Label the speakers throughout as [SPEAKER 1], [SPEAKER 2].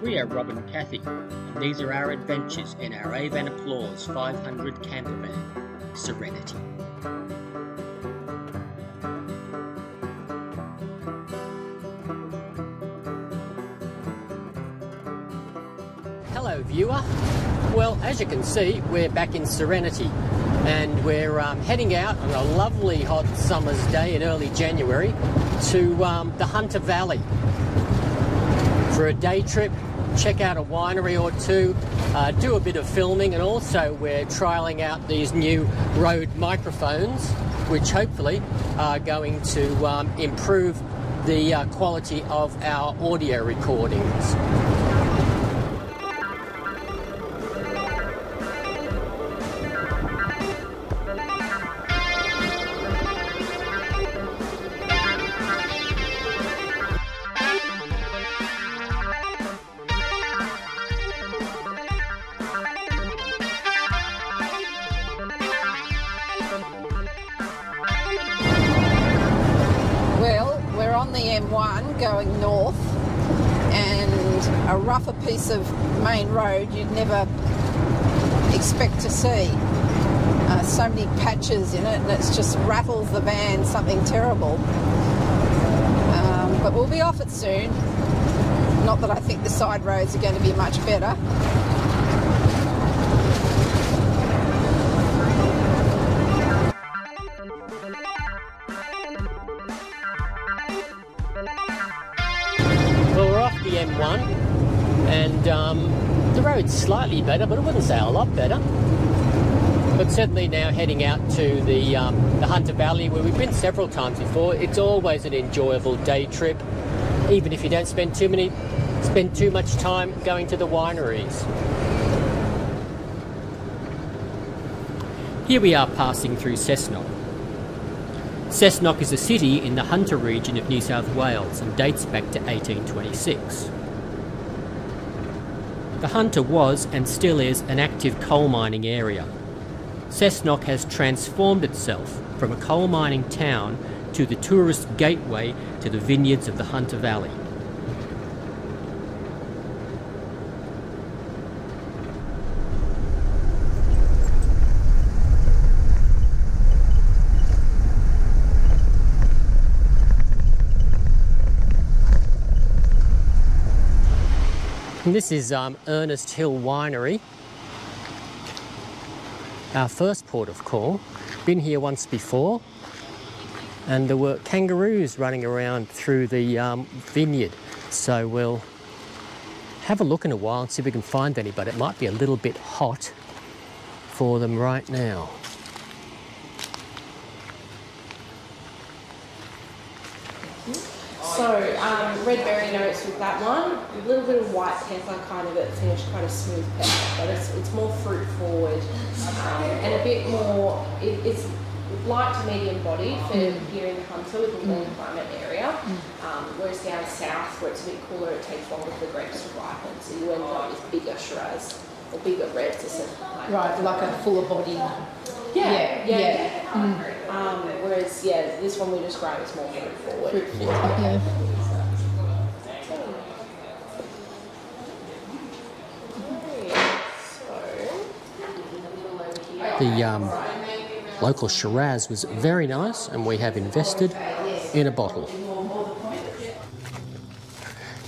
[SPEAKER 1] We are Rob and Kathy, and these are our adventures in our Avan Applause 500 camper van, Serenity. Hello viewer. Well, as you can see, we're back in Serenity and we're um, heading out on a lovely hot summer's day in early January to um, the Hunter Valley for a day trip, check out a winery or two, uh, do a bit of filming, and also we're trialing out these new Rode microphones, which hopefully are going to um, improve the uh, quality of our audio recordings.
[SPEAKER 2] On the M1 going north, and a rougher piece of main road you'd never expect to see. Uh, so many patches in it, and it just rattles the van something terrible. Um, but we'll be off it soon. Not that I think the side roads are going to be much better.
[SPEAKER 1] We're off the M1, and um, the road's slightly better, but I wouldn't say a lot better. But certainly now heading out to the, um, the Hunter Valley, where we've been several times before. It's always an enjoyable day trip, even if you don't spend too many, spend too much time going to the wineries. Here we are passing through Cessnock. Cessnock is a city in the Hunter region of New South Wales and dates back to 1826. The Hunter was and still is an active coal mining area. Cessnock has transformed itself from a coal mining town to the tourist gateway to the vineyards of the Hunter Valley. And this is um, Ernest Hill Winery, our first port of call. Been here once before, and there were kangaroos running around through the um, vineyard. So we'll have a look in a while and see if we can find any, but it might be a little bit hot for them right now.
[SPEAKER 3] So, um, red berry notes with that one. A little bit of white pepper, kind of it finished quite a smooth pepper, but it's, it's more fruit forward um, and a bit more. It, it's light to medium body for here in the Hunter with a warm climate area. Um, whereas down south, where it's a bit cooler, it takes longer for the grapes to ripen, so you end up with bigger Shiraz or bigger reds. essentially.
[SPEAKER 2] Right, like a fuller body.
[SPEAKER 3] Yeah,
[SPEAKER 2] Yeah,
[SPEAKER 3] yeah.
[SPEAKER 2] yeah.
[SPEAKER 3] yeah. Um, whereas, yeah, this one we describe as more fruit forward.
[SPEAKER 2] Yeah.
[SPEAKER 1] The um, local Shiraz was very nice, and we have invested in a bottle.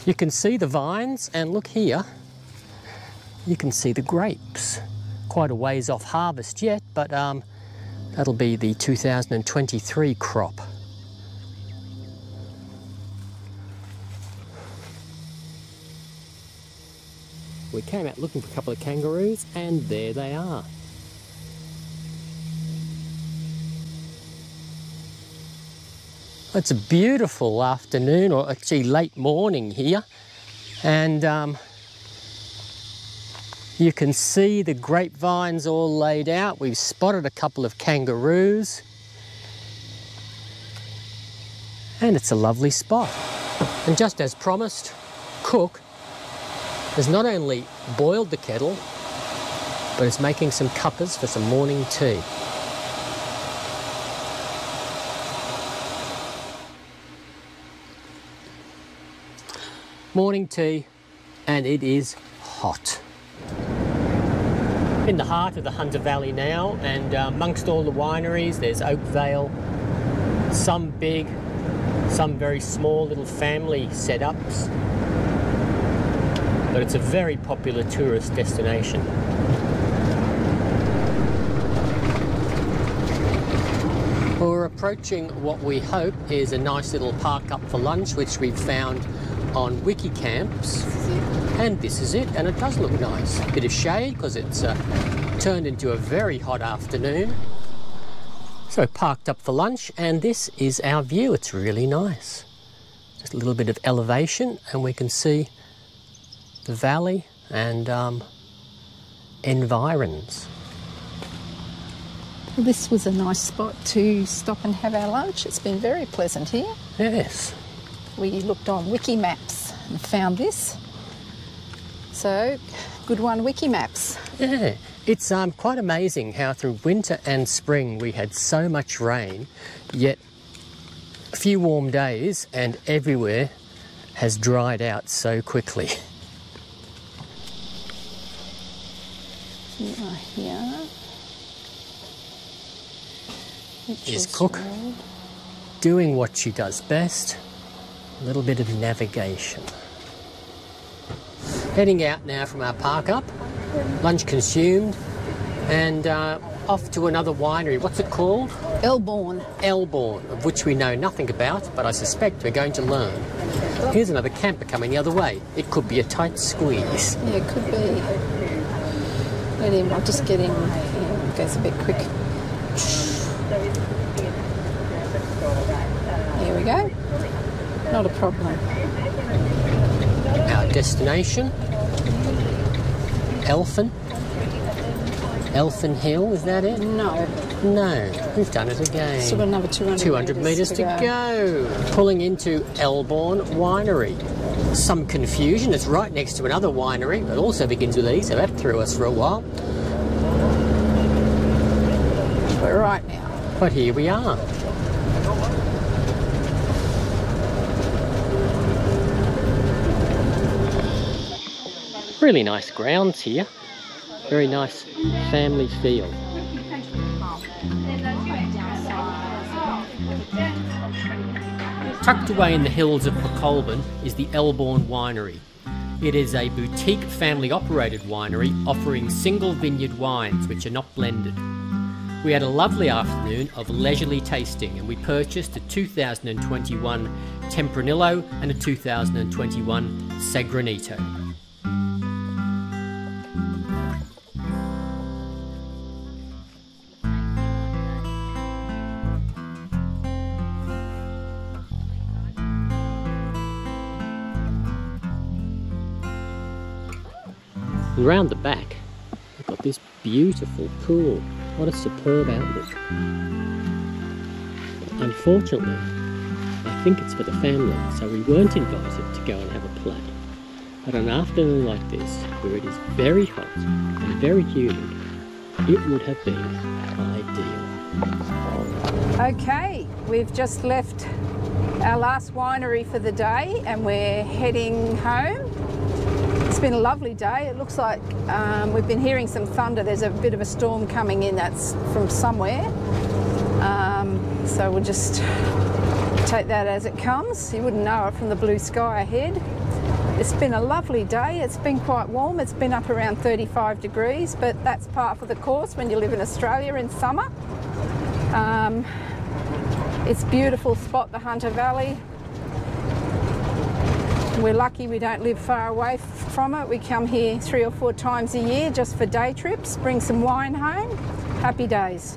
[SPEAKER 1] You can see the vines, and look here, you can see the grapes. Quite a ways off harvest yet, but um, that'll be the 2023 crop. We came out looking for a couple of kangaroos, and there they are. It's a beautiful afternoon, or actually late morning here, and um, you can see the grapevines all laid out. We've spotted a couple of kangaroos, and it's a lovely spot. And just as promised, Cook has not only boiled the kettle, but is making some cuppers for some morning tea. Morning tea and it is hot. In the heart of the Hunter Valley now, and uh, amongst all the wineries, there's Oakvale, some big, some very small little family setups. But it's a very popular tourist destination. We're approaching what we hope is a nice little park up for lunch, which we've found on Wikicamps. And this is it, and it does look nice. Bit of shade because it's uh, turned into a very hot afternoon. So parked up for lunch, and this is our view. It's really nice. Just a little bit of elevation, and we can see the valley and um, environs.
[SPEAKER 2] This was a nice spot to stop and have our lunch. It's been very pleasant here.
[SPEAKER 1] Yes.
[SPEAKER 2] We looked on Wikimaps and found this. So, good one, Wikimaps.
[SPEAKER 1] Yeah, it's um, quite amazing how through winter and spring we had so much rain, yet a few warm days and everywhere has dried out so quickly.
[SPEAKER 2] Here.
[SPEAKER 1] Here's
[SPEAKER 2] Mitchell's
[SPEAKER 1] Cook. Doing what she does best, a little bit of navigation. Heading out now from our park up, lunch consumed, and uh, off to another winery. What's it called?
[SPEAKER 2] Elbourne.
[SPEAKER 1] Elbourne, of which we know nothing about, but I suspect we're going to learn. Here's another camper coming the other way. It could be a tight squeeze.
[SPEAKER 2] Yeah, it could be. Let him, I'll just get him. Yeah, it goes a bit quick. Here we go. Not a problem.
[SPEAKER 1] Our destination, Elfin. Elfin Hill, is that it?
[SPEAKER 2] No,
[SPEAKER 1] No, we've done it again.
[SPEAKER 2] still got another 200,
[SPEAKER 1] 200 metres to go. Pulling into Elbourne Winery. Some confusion, it's right next to another winery that also begins with E, so that threw us for a while.
[SPEAKER 2] We're right now.
[SPEAKER 1] But here we are. Really nice grounds here. Very nice family feel. Tucked away in the hills of McColborn is the Elbourne Winery. It is a boutique family operated winery offering single vineyard wines which are not blended. We had a lovely afternoon of leisurely tasting and we purchased a 2021 Tempranillo and a 2021 Sagrantino. And round the back, we've got this beautiful pool. What a superb outlook. Unfortunately, I think it's for the family, so we weren't invited to go and have a play. But on an afternoon like this, where it is very hot and very humid, it would have been ideal.
[SPEAKER 2] Okay, we've just left our last winery for the day and we're heading home. It's been a lovely day. It looks like um, we've been hearing some thunder. There's a bit of a storm coming in that's from somewhere. Um, so we'll just take that as it comes. You wouldn't know it from the blue sky ahead. It's been a lovely day. It's been quite warm. It's been up around 35 degrees, but that's part of the course when you live in Australia in summer. Um, it's beautiful spot, the Hunter Valley. We're lucky we don't live far away from it. We come here three or four times a year just for day trips, bring some wine home. Happy days.